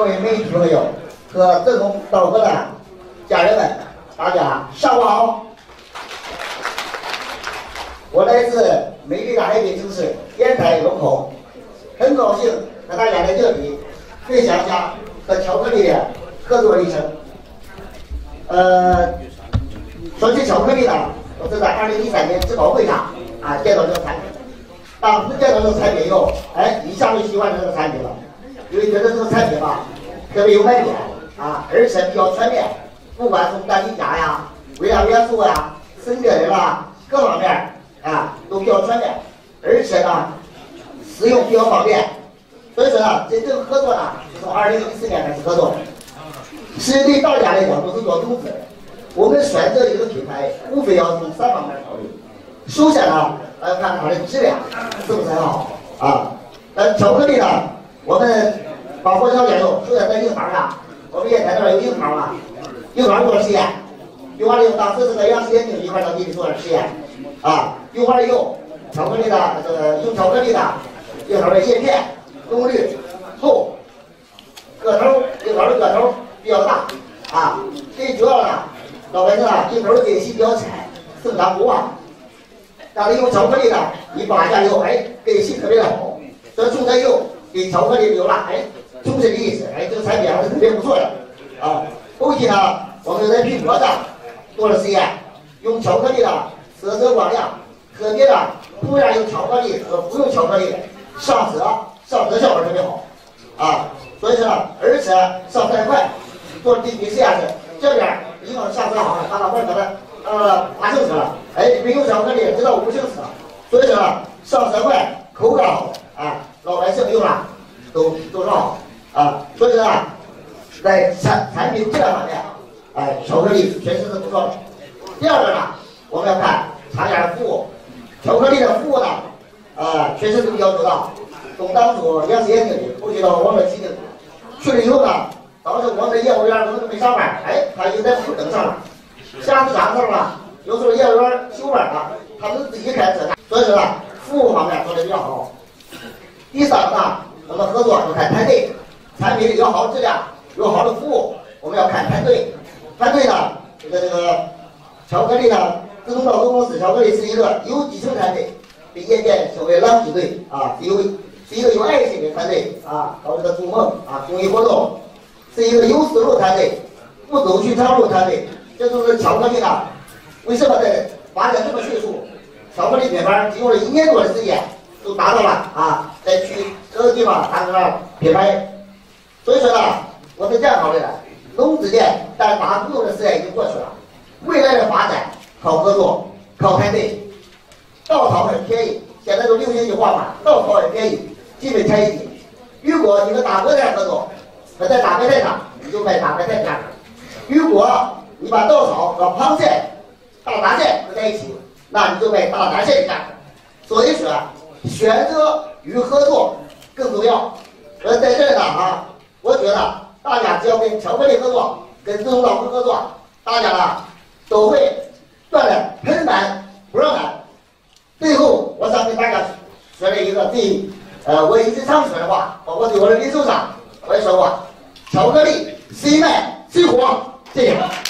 各位媒体朋友和志同道合的家人们，大家上午好。我来自美丽的海滨城市烟台龙口，很高兴和大家在这里分享一下和巧克力的合作历程。呃，说起巧克力呢，我是在二零一三年世博会上啊见到这个产品，当时见到这个产品以后，哎，一下就喜欢上这个产品了，因为觉得这个产品吧特别有卖点啊，而且比较全面，不管从单价呀、微量元素呀、生热的啦各方面。啊，都比较全面，而且呢，使用比较方便，所以说呢，真正合作呢，是从二零一四年开始合作。其实对大家来讲都是做投资，我们选择一个品牌，无非要从三方面考虑。首先呢，来看它的质量是不是很好啊？呃，巧克力呢，我们包括条件有，首先在硬盘上，我们烟台那边有硬盘嘛，硬盘做实验，用完了以后，当时是在阳实验厅一块到地里做的实验。啊，用完了以后，巧克力的这个用巧克力的樱桃的叶片浓绿厚，个头樱桃的个头比较大啊。最主要呢，老百姓啊，樱桃的根系比较浅，生长不旺。但是用巧克力的，一下以后，哎，根系特别的好。这种材料给巧克力有了哎，就这个意思，哎，这个产品还是特别不错的啊。后期呢，我们在苹果上做了实验，用巧克力的。色泽光亮，特别的，同样有巧克力和不用巧克力，上色上色效果特别好，啊，所以说，而且上色快。做地底实验室，这边已经上色好了，把它外壳的呃八成色了，哎，没有巧克力直到五成色，所以说，上色快，口感好，啊，老百姓用了都都说好，啊，所以说啊，在产产品质量方面，哎，巧克力确实是不错。第二个呢。我们要看厂家的服务，巧克力的服务呢，呃，确实是比较周到。从当初两实验经理后期到我们的基地，去了以后呢，当时我们的业务员可能没上班，哎，他就在副等上了。下次啥时候了？有时候业务员休班了，他们自己开车。所以说呢，服务方面做的比较好。第三个呢，我们合作要看团队，产品有好质量，有好的服务，我们要看团队。团队呢，这个这个巧克力呢。自动导购公司巧克力是一个有基层团队，被业界称为“狼之队”啊，是有是一个有爱心的团队啊，搞这个筑梦啊公益活动，是一个有思路团队，不走寻常路团队。这就是巧克力呢，为什么在发展这么迅速？巧克力品牌经过了一年多的时间，都达到了啊，在去各个地方达成了品牌。所以说呢，我是这样考虑的：农资店但大股东的时代已经过去了，未来的发展。靠合作，靠团队，稻草很便宜，现在都流行一句话嘛，稻草很便宜，基本便宜。如果你和大白菜合作，那在大白菜上你就卖大白菜价格；如果你把稻草和螃蟹、大闸蟹合在一起，那你就卖大闸蟹的价格。所以说，选择与合作更重要。而在，觉得大家只要跟巧克力合作，跟自动导购合作，大家呢都会。锻炼盆满不让干。最后，我想给大家说了一个最呃，我一直常说的话，包括对我的零售商我也说过：巧克力谁卖谁火。谢谢。